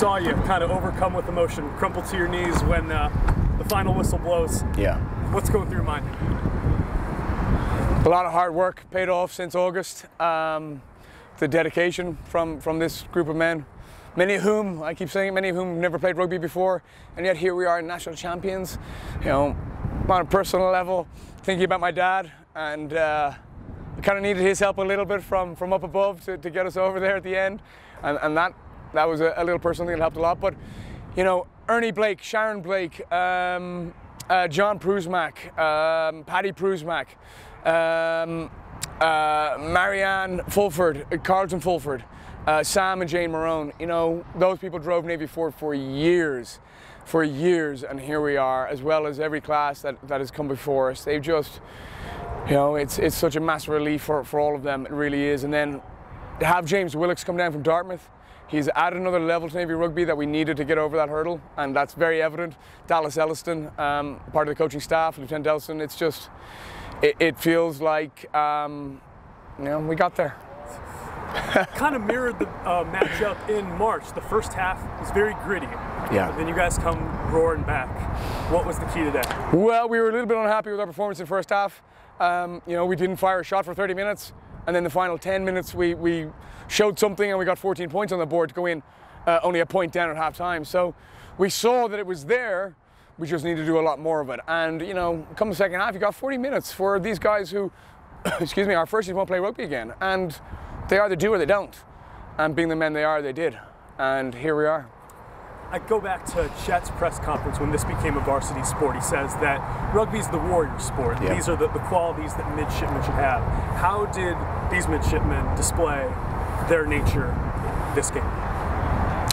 saw you kind of overcome with emotion, crumple to your knees when uh, the final whistle blows. Yeah. What's going through your mind? A lot of hard work paid off since August. Um, the dedication from, from this group of men, many of whom, I keep saying, many of whom never played rugby before, and yet here we are, national champions. You know, on a personal level, thinking about my dad, and uh, kind of needed his help a little bit from, from up above to, to get us over there at the end, and, and that that was a, a little personal thing that helped a lot. But you know, Ernie Blake, Sharon Blake, um, uh, John Prusmack, um, Paddy Prusmack, um, uh, Marianne Fulford, uh, Carlton Fulford, uh, Sam and Jane Marone. You know, those people drove Navy Ford for years, for years, and here we are, as well as every class that, that has come before us. They've just, you know, it's, it's such a massive relief for, for all of them, it really is. And then to have James Willicks come down from Dartmouth, He's added another level to Navy Rugby that we needed to get over that hurdle, and that's very evident. Dallas Elliston, um, part of the coaching staff, Lieutenant Elliston, it's just, it, it feels like, um, you know, we got there. kind of mirrored the uh, matchup in March. The first half was very gritty. Yeah. then you guys come roaring back. What was the key to that? Well, we were a little bit unhappy with our performance in the first half. Um, you know, we didn't fire a shot for 30 minutes, and then the final 10 minutes we, we showed something and we got 14 points on the board to go in uh, only a point down at half time. So we saw that it was there. We just need to do a lot more of it. And, you know, come the second half, you got 40 minutes for these guys who, excuse me, our first team won't play rugby again. And they either do or they don't. And being the men they are, they did. And here we are. I go back to Chet's press conference when this became a varsity sport. He says that rugby's the warrior sport. Yeah. These are the, the qualities that midshipmen should have. How did these midshipmen display their nature this game?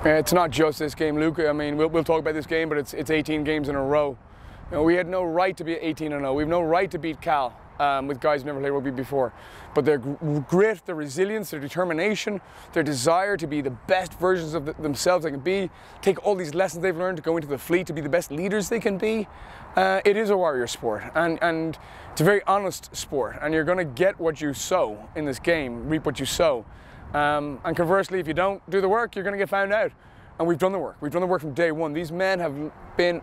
Uh, it's not just this game, Luke. I mean, we'll, we'll talk about this game, but it's, it's 18 games in a row. You know, we had no right to be 18 0. We have no right to beat Cal um, with guys who never played rugby before. But their grit, their resilience, their determination, their desire to be the best versions of the, themselves they can be, take all these lessons they've learned to go into the fleet to be the best leaders they can be. Uh, it is a warrior sport, and, and it's a very honest sport, and you're going to get what you sow in this game, reap what you sow. Um, and conversely, if you don't do the work, you're going to get found out. And we've done the work. We've done the work from day one. These men have been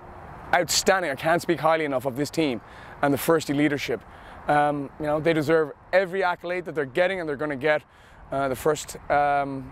outstanding. I can't speak highly enough of this team and the Firstie leadership. Um, you know, they deserve every accolade that they're getting and they're going to get. Uh, the first, um,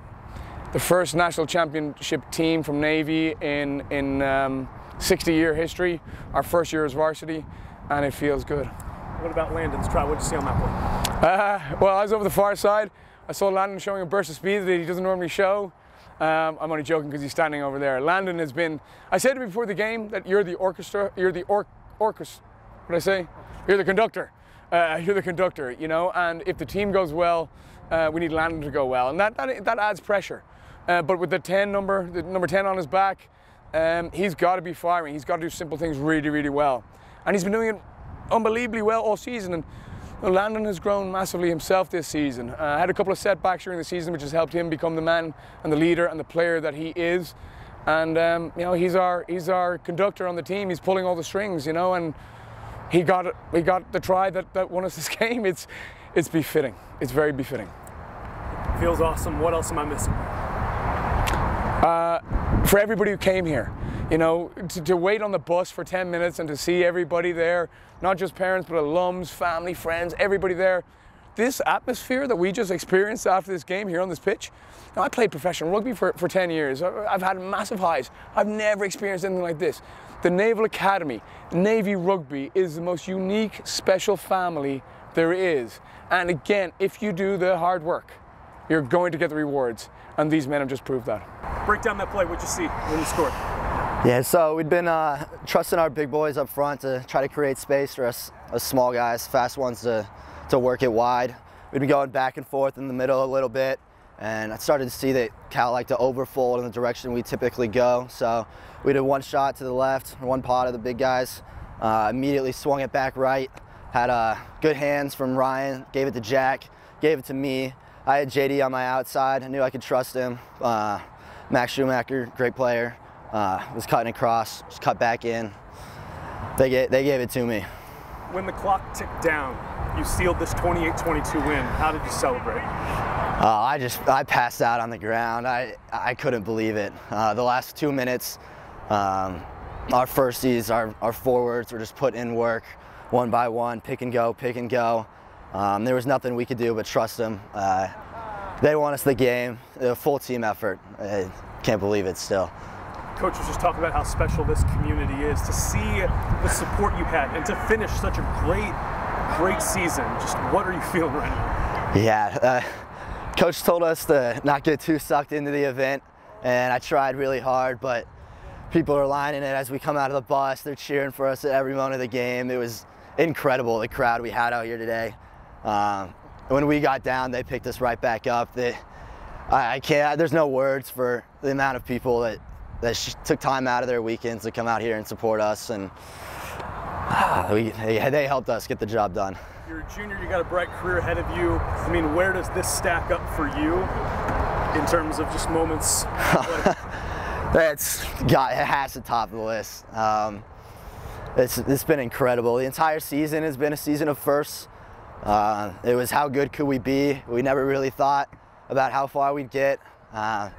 the first national championship team from Navy in in um, 60-year history. Our first year as varsity, and it feels good. What about Landon's try? What did you see on that one? Uh, well, I was over the far side. I saw Landon showing a burst of speed that he doesn't normally show. Um, I'm only joking because he's standing over there. Landon has been. I said before the game that you're the orchestra. You're the or, orchestra. What I say? You're the conductor. Uh, you're the conductor. You know, and if the team goes well, uh, we need Landon to go well, and that that, that adds pressure. Uh, but with the 10 number, the number 10 on his back, um, he's got to be firing. He's got to do simple things really, really well, and he's been doing it unbelievably well all season. And Landon has grown massively himself this season. Uh, had a couple of setbacks during the season, which has helped him become the man and the leader and the player that he is. And um, you know, he's our he's our conductor on the team. He's pulling all the strings, you know, and he got he got the try that, that won us this game. It's it's befitting. It's very befitting. Feels awesome. What else am I missing? Uh, for everybody who came here, you know, to, to, wait on the bus for 10 minutes and to see everybody there, not just parents, but alums, family, friends, everybody there. This atmosphere that we just experienced after this game here on this pitch, I played professional rugby for, for 10 years. I've had massive highs. I've never experienced anything like this. The Naval Academy, Navy Rugby, is the most unique, special family there is. And again, if you do the hard work, you're going to get the rewards. And these men have just proved that. Break down that play. What'd you see when you scored? Yeah, so we'd been uh, trusting our big boys up front to try to create space for us, us small guys, fast ones to, to work it wide. We'd been going back and forth in the middle a little bit, and I started to see that Cal liked to overfold in the direction we typically go. So we did one shot to the left, one pot of the big guys, uh, immediately swung it back right, had uh, good hands from Ryan, gave it to Jack, gave it to me, I had JD on my outside. I knew I could trust him. Uh, Max Schumacher, great player, uh, was cutting across, just cut back in. They, get, they gave it to me. When the clock ticked down, you sealed this 28-22 win. How did you celebrate? Uh, I just I passed out on the ground. I I couldn't believe it. Uh, the last two minutes, um, our firsties, our our forwards were just put in work, one by one, pick and go, pick and go. Um, there was nothing we could do but trust them. Uh, they won us the game. A full team effort. I can't believe it still. Coach was just talking about how special this community is to see the support you had and to finish such a great, great season. Just what are you feeling right now? Yeah, uh, Coach told us to not get too sucked into the event, and I tried really hard, but people are lining it as we come out of the bus. They're cheering for us at every moment of the game. It was incredible, the crowd we had out here today. Um, when we got down, they picked us right back up. I, I can't, there's no words for the amount of people that, that took time out of their weekends to come out here and support us. And uh, we, they, they helped us get the job done. You're a junior, you got a bright career ahead of you. I mean, where does this stack up for you in terms of just moments? That's got it has to top the list. Um, it's, it's been incredible. The entire season has been a season of firsts. Uh, it was how good could we be? We never really thought about how far we'd get. Uh,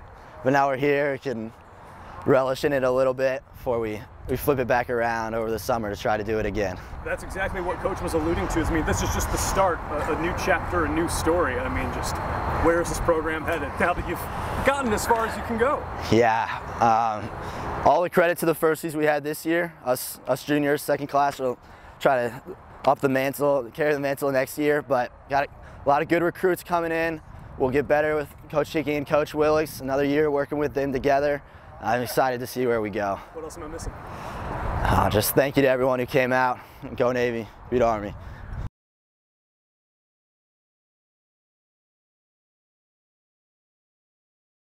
but now we're here, we can relish in it a little bit before we, we flip it back around over the summer to try to do it again. That's exactly what Coach was alluding to. I mean, this is just the start, a, a new chapter, a new story. I mean, just where is this program headed now that you've gotten as far as you can go? Yeah. Um, all the credit to the firsties we had this year. Us, us juniors, second class, will try to up the mantle, carry the mantle next year. But got a lot of good recruits coming in. We'll get better with Coach Hickie and Coach Willis. Another year working with them together. I'm excited to see where we go. What else am I missing? Uh, just thank you to everyone who came out. Go Navy, beat Army.